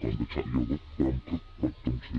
Quando c'è io, quanto, quanto non c'è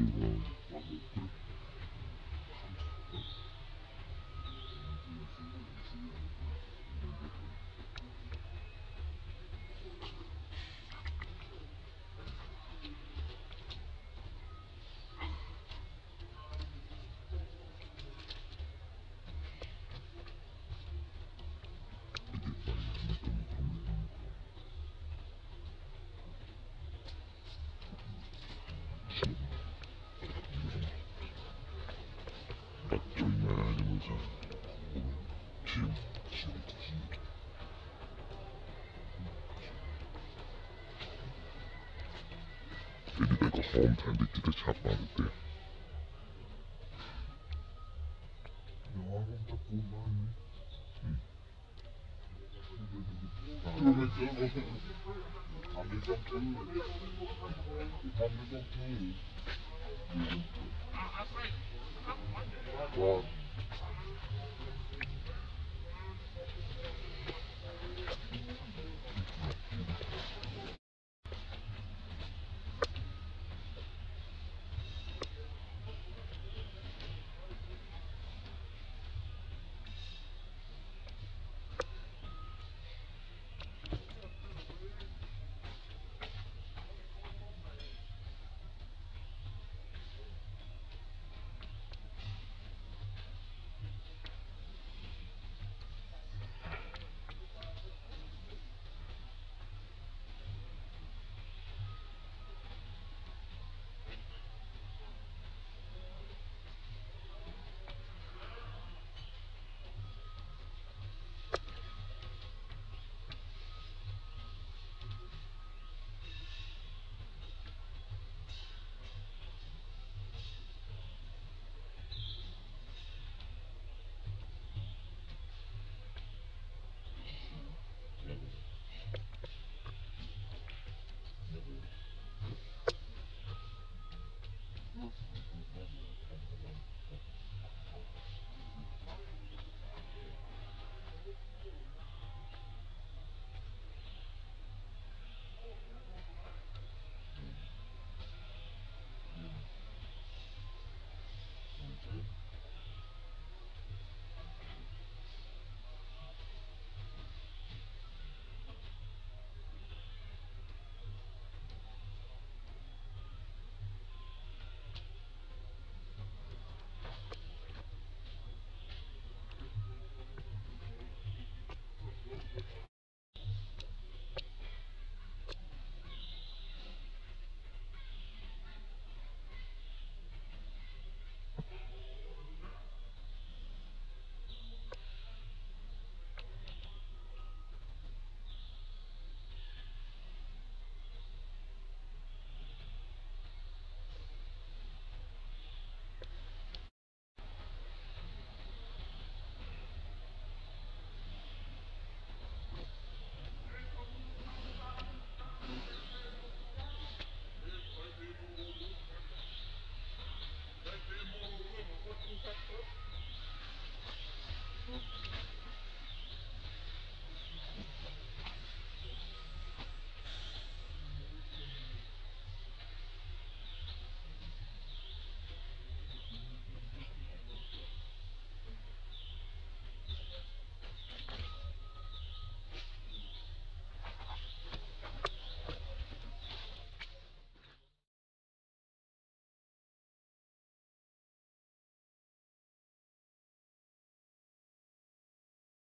Eddie like a home time they